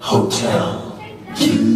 Hotel.